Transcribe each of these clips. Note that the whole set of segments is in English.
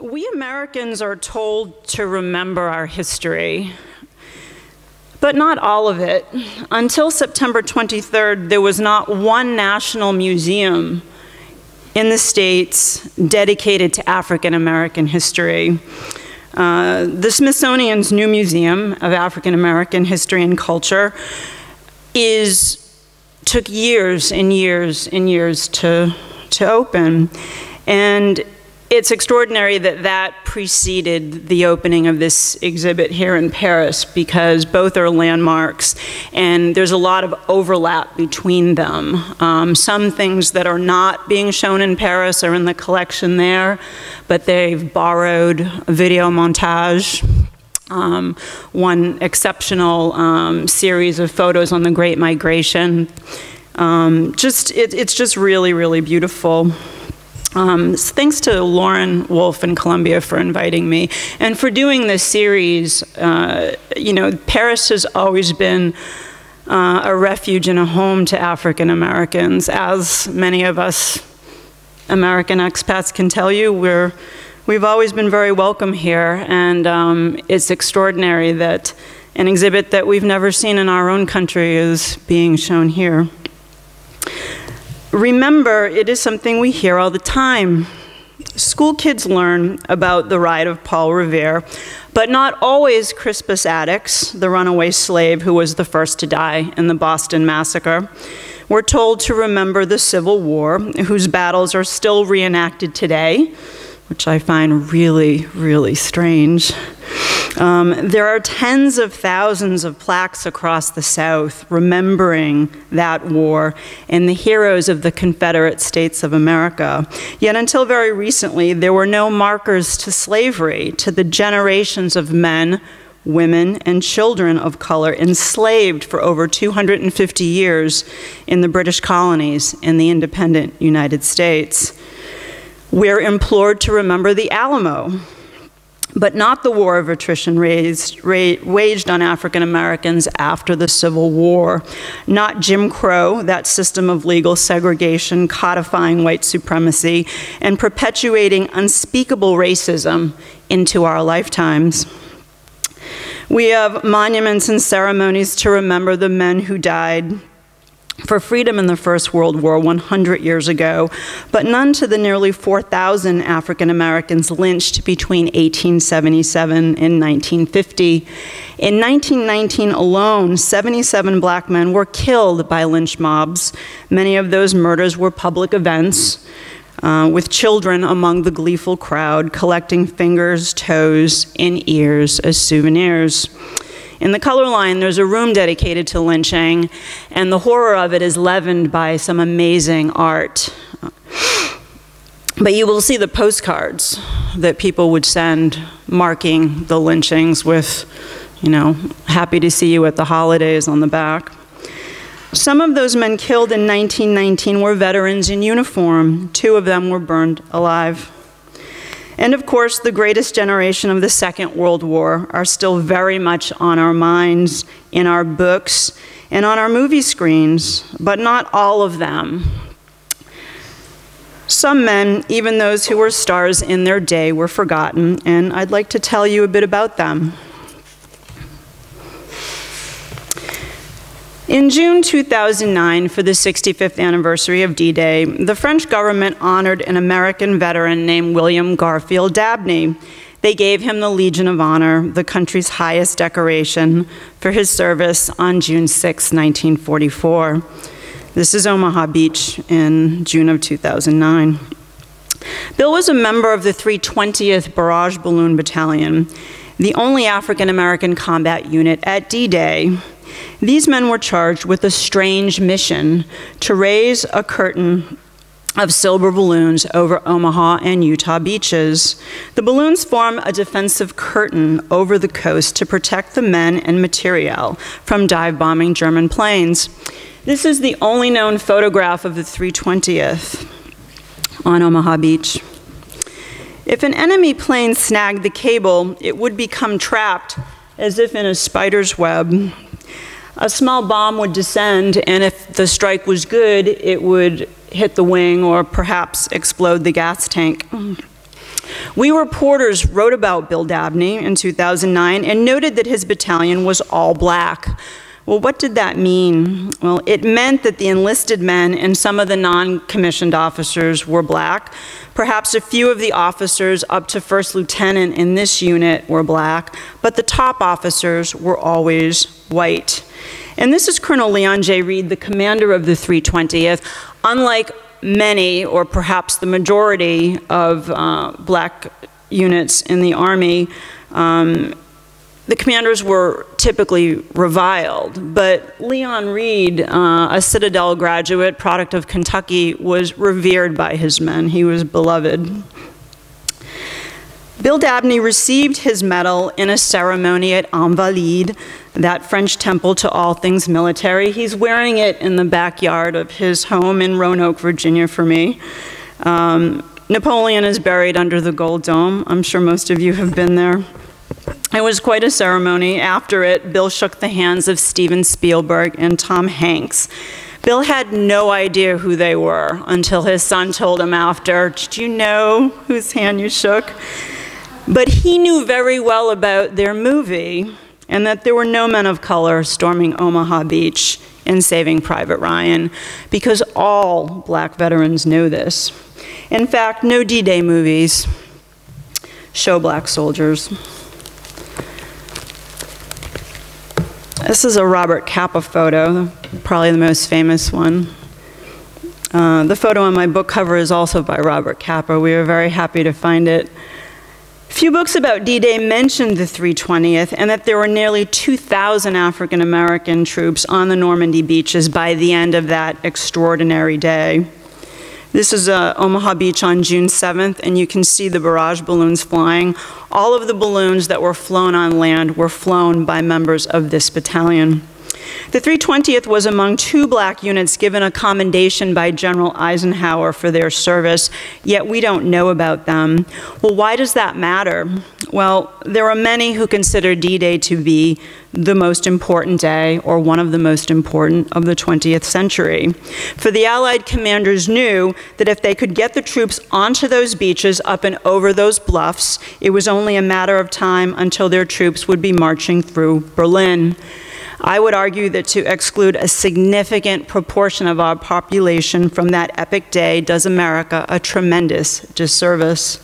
we Americans are told to remember our history, but not all of it. Until September 23rd, there was not one national museum in the States dedicated to African American history. Uh, the Smithsonian's new Museum of African American History and Culture is took years and years and years to to open, and it's extraordinary that that preceded the opening of this exhibit here in Paris because both are landmarks and there's a lot of overlap between them. Um, some things that are not being shown in Paris are in the collection there, but they've borrowed video montage um, one exceptional um, series of photos on the Great Migration. Um, just, it, it's just really, really beautiful. Um, thanks to Lauren Wolf and Columbia for inviting me and for doing this series. Uh, you know, Paris has always been uh, a refuge and a home to African Americans. As many of us American expats can tell you, we're, we've always been very welcome here, and um, it's extraordinary that an exhibit that we've never seen in our own country is being shown here. Remember, it is something we hear all the time. School kids learn about the ride of Paul Revere, but not always Crispus Attucks, the runaway slave who was the first to die in the Boston Massacre. We're told to remember the Civil War, whose battles are still reenacted today, which I find really, really strange. Um, there are tens of thousands of plaques across the South remembering that war and the heroes of the Confederate States of America. Yet until very recently, there were no markers to slavery, to the generations of men, women, and children of color enslaved for over 250 years in the British colonies and the independent United States. We're implored to remember the Alamo, but not the war of attrition raised, ra waged on African Americans after the Civil War, not Jim Crow, that system of legal segregation codifying white supremacy and perpetuating unspeakable racism into our lifetimes. We have monuments and ceremonies to remember the men who died for freedom in the First World War 100 years ago, but none to the nearly 4,000 African Americans lynched between 1877 and 1950. In 1919 alone, 77 black men were killed by lynch mobs. Many of those murders were public events. Uh, with children among the gleeful crowd collecting fingers, toes, and ears as souvenirs. In the color line, there's a room dedicated to lynching, and the horror of it is leavened by some amazing art. But you will see the postcards that people would send marking the lynchings with, you know, happy to see you at the holidays on the back. Some of those men killed in 1919 were veterans in uniform. Two of them were burned alive. And of course, the greatest generation of the Second World War are still very much on our minds, in our books, and on our movie screens, but not all of them. Some men, even those who were stars in their day, were forgotten, and I'd like to tell you a bit about them. In June 2009, for the 65th anniversary of D Day, the French government honored an American veteran named William Garfield Dabney. They gave him the Legion of Honor, the country's highest decoration, for his service on June 6, 1944. This is Omaha Beach in June of 2009. Bill was a member of the 320th Barrage Balloon Battalion, the only African American combat unit at D Day these men were charged with a strange mission to raise a curtain of silver balloons over Omaha and Utah beaches. The balloons form a defensive curtain over the coast to protect the men and materiel from dive bombing German planes. This is the only known photograph of the 320th on Omaha Beach. If an enemy plane snagged the cable, it would become trapped as if in a spider's web a small bomb would descend, and if the strike was good, it would hit the wing or perhaps explode the gas tank. We reporters wrote about Bill Dabney in 2009 and noted that his battalion was all black. Well, what did that mean? Well, it meant that the enlisted men and some of the non commissioned officers were black. Perhaps a few of the officers up to first lieutenant in this unit were black, but the top officers were always white. And this is Colonel Leon J. Reed, the commander of the 320th. Unlike many, or perhaps the majority, of uh, black units in the Army, um, the commanders were typically reviled, but Leon Reed, uh, a Citadel graduate, product of Kentucky, was revered by his men. He was beloved. Bill Dabney received his medal in a ceremony at Invalides, that French temple to all things military. He's wearing it in the backyard of his home in Roanoke, Virginia, for me. Um, Napoleon is buried under the Gold Dome. I'm sure most of you have been there. It was quite a ceremony. After it, Bill shook the hands of Steven Spielberg and Tom Hanks. Bill had no idea who they were until his son told him after, Did you know whose hand you shook? But he knew very well about their movie and that there were no men of color storming Omaha Beach and saving Private Ryan, because all black veterans know this. In fact, no D Day movies show black soldiers. This is a Robert Capa photo, probably the most famous one. Uh, the photo on my book cover is also by Robert Capa. We were very happy to find it. Few books about D-Day mentioned the 320th and that there were nearly 2,000 African American troops on the Normandy beaches by the end of that extraordinary day. This is uh, Omaha Beach on June 7th, and you can see the barrage balloons flying. All of the balloons that were flown on land were flown by members of this battalion. The 320th was among two black units given a commendation by General Eisenhower for their service, yet we don't know about them. Well, why does that matter? Well, there are many who consider D-Day to be the most important day or one of the most important of the 20th century. For the Allied commanders knew that if they could get the troops onto those beaches up and over those bluffs, it was only a matter of time until their troops would be marching through Berlin. I would argue that to exclude a significant proportion of our population from that epic day does America a tremendous disservice.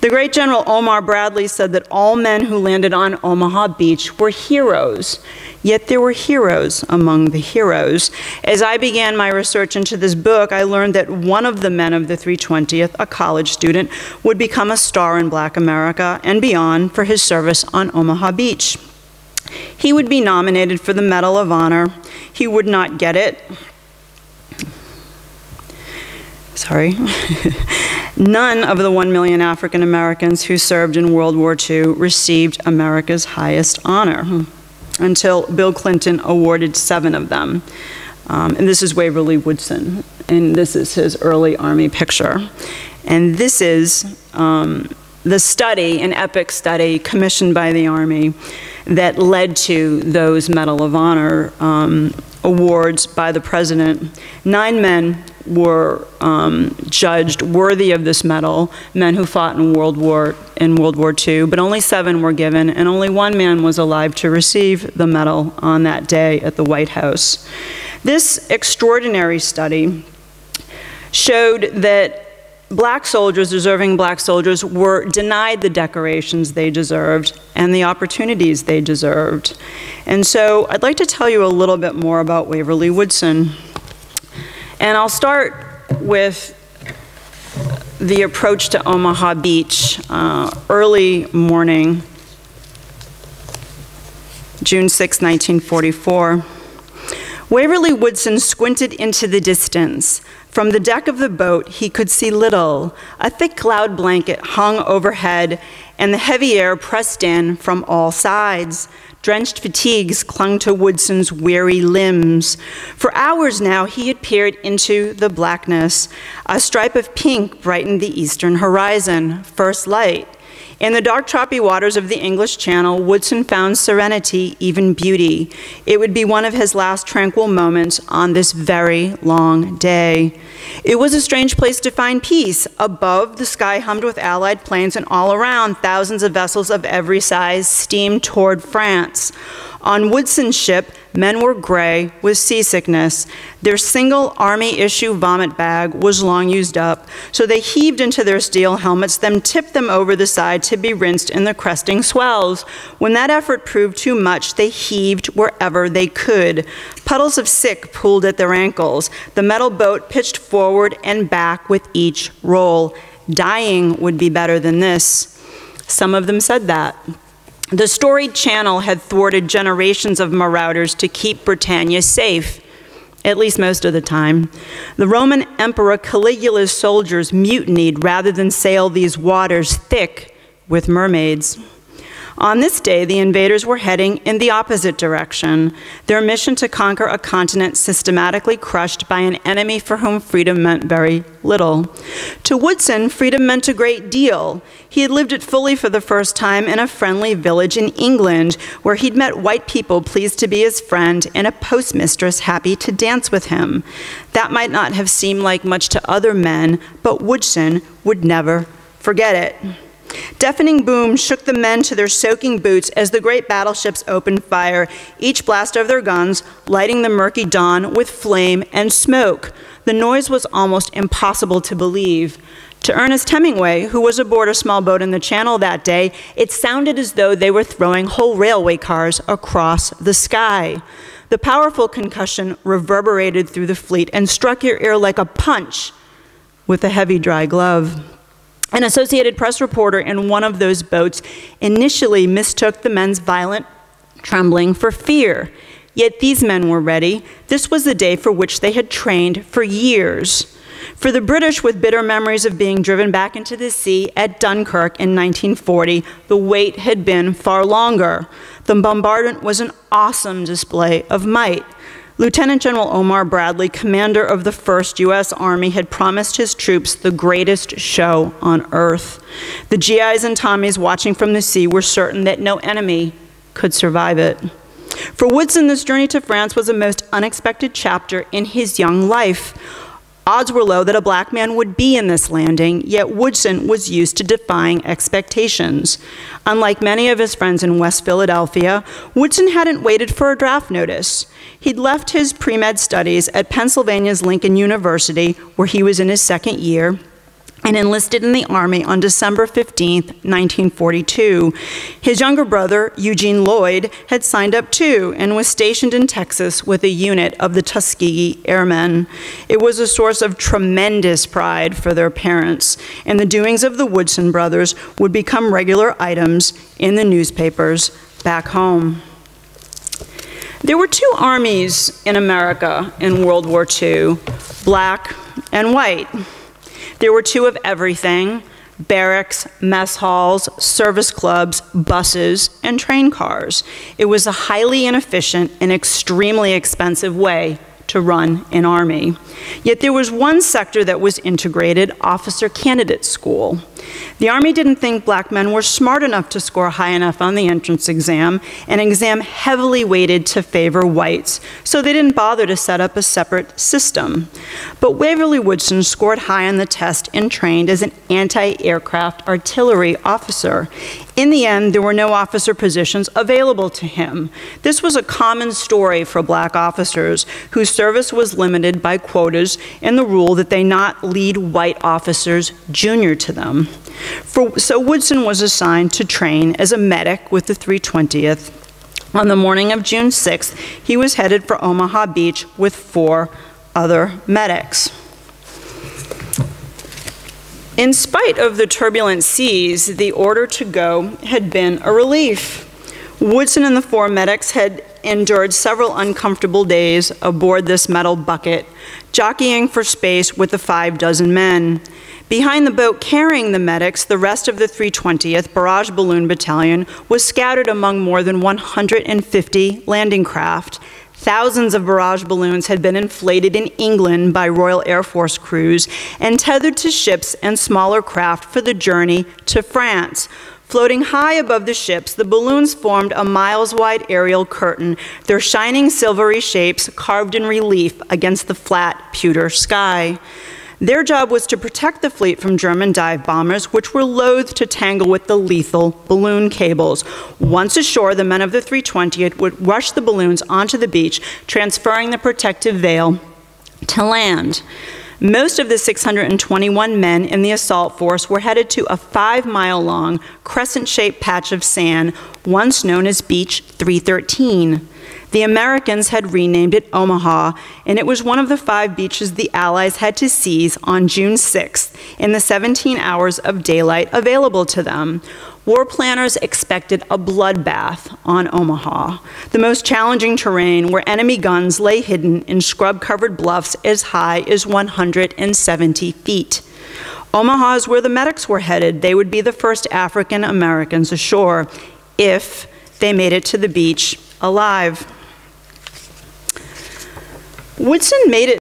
The great General Omar Bradley said that all men who landed on Omaha Beach were heroes, yet there were heroes among the heroes. As I began my research into this book, I learned that one of the men of the 320th, a college student, would become a star in black America and beyond for his service on Omaha Beach. He would be nominated for the Medal of Honor. He would not get it. Sorry. None of the 1 million African Americans who served in World War II received America's highest honor until Bill Clinton awarded seven of them. Um, and this is Waverly Woodson, and this is his early Army picture. And this is um, the study, an epic study commissioned by the Army that led to those Medal of Honor um, awards by the president. Nine men were um, judged worthy of this medal, men who fought in World War in World War II, but only seven were given, and only one man was alive to receive the medal on that day at the White House. This extraordinary study showed that black soldiers, deserving black soldiers, were denied the decorations they deserved and the opportunities they deserved. And so I'd like to tell you a little bit more about Waverly Woodson. And I'll start with the approach to Omaha Beach, uh, early morning, June 6, 1944. Waverly Woodson squinted into the distance. From the deck of the boat, he could see little. A thick cloud blanket hung overhead, and the heavy air pressed in from all sides. Drenched fatigues clung to Woodson's weary limbs. For hours now, he had peered into the blackness. A stripe of pink brightened the eastern horizon, first light. In the dark, choppy waters of the English Channel, Woodson found serenity, even beauty. It would be one of his last tranquil moments on this very long day. It was a strange place to find peace. Above, the sky hummed with Allied planes, and all around, thousands of vessels of every size steamed toward France. On Woodson's ship, men were gray with seasickness. Their single Army issue vomit bag was long used up, so they heaved into their steel helmets, then tipped them over the side to be rinsed in the cresting swells. When that effort proved too much, they heaved wherever they could. Puddles of sick pooled at their ankles. The metal boat pitched forward and back with each roll. Dying would be better than this. Some of them said that. The storied channel had thwarted generations of marauders to keep Britannia safe, at least most of the time. The Roman Emperor Caligula's soldiers mutinied rather than sail these waters thick with mermaids. On this day, the invaders were heading in the opposite direction, their mission to conquer a continent systematically crushed by an enemy for whom freedom meant very little. To Woodson, freedom meant a great deal. He had lived it fully for the first time in a friendly village in England, where he'd met white people pleased to be his friend and a postmistress happy to dance with him. That might not have seemed like much to other men, but Woodson would never forget it. Deafening boom shook the men to their soaking boots as the great battleships opened fire, each blast of their guns lighting the murky dawn with flame and smoke. The noise was almost impossible to believe. To Ernest Hemingway, who was aboard a small boat in the channel that day, it sounded as though they were throwing whole railway cars across the sky. The powerful concussion reverberated through the fleet and struck your ear like a punch with a heavy, dry glove. An Associated Press reporter in one of those boats initially mistook the men's violent trembling for fear. Yet these men were ready. This was the day for which they had trained for years. For the British, with bitter memories of being driven back into the sea at Dunkirk in 1940, the wait had been far longer. The bombardment was an awesome display of might. Lieutenant General Omar Bradley, commander of the 1st U.S. Army, had promised his troops the greatest show on earth. The GIs and Tommies watching from the sea were certain that no enemy could survive it. For Woodson, this journey to France was a most unexpected chapter in his young life. Odds were low that a black man would be in this landing, yet Woodson was used to defying expectations. Unlike many of his friends in West Philadelphia, Woodson hadn't waited for a draft notice. He'd left his pre med studies at Pennsylvania's Lincoln University, where he was in his second year, and enlisted in the Army on December 15, 1942. His younger brother, Eugene Lloyd, had signed up too and was stationed in Texas with a unit of the Tuskegee Airmen. It was a source of tremendous pride for their parents, and the doings of the Woodson brothers would become regular items in the newspapers back home. There were two armies in America in World War II black and white. There were two of everything barracks, mess halls, service clubs, buses, and train cars. It was a highly inefficient and extremely expensive way to run an army. Yet there was one sector that was integrated officer candidate school. The Army didn't think black men were smart enough to score high enough on the entrance exam, an exam heavily weighted to favor whites, so they didn't bother to set up a separate system. But Waverly Woodson scored high on the test and trained as an anti aircraft artillery officer. In the end, there were no officer positions available to him. This was a common story for black officers whose service was limited by quotas and the rule that they not lead white officers junior to them. For, so Woodson was assigned to train as a medic with the 320th. On the morning of June 6th, he was headed for Omaha Beach with four other medics. In spite of the turbulent seas, the order to go had been a relief. Woodson and the four medics had endured several uncomfortable days aboard this metal bucket, jockeying for space with the five dozen men. Behind the boat carrying the medics, the rest of the 320th Barrage Balloon Battalion was scattered among more than 150 landing craft. Thousands of barrage balloons had been inflated in England by Royal Air Force crews and tethered to ships and smaller craft for the journey to France. Floating high above the ships, the balloons formed a miles wide aerial curtain, their shining silvery shapes carved in relief against the flat pewter sky. Their job was to protect the fleet from German dive bombers, which were loath to tangle with the lethal balloon cables. Once ashore, the men of the 320th would rush the balloons onto the beach, transferring the protective veil to land. Most of the 621 men in the assault force were headed to a five mile long, crescent shaped patch of sand, once known as Beach 313. The Americans had renamed it Omaha, and it was one of the five beaches the Allies had to seize on June 6th in the 17 hours of daylight available to them. War planners expected a bloodbath on Omaha, the most challenging terrain where enemy guns lay hidden in scrub covered bluffs as high as 170 feet. Omaha is where the medics were headed. They would be the first African Americans ashore if they made it to the beach alive. Woodson made it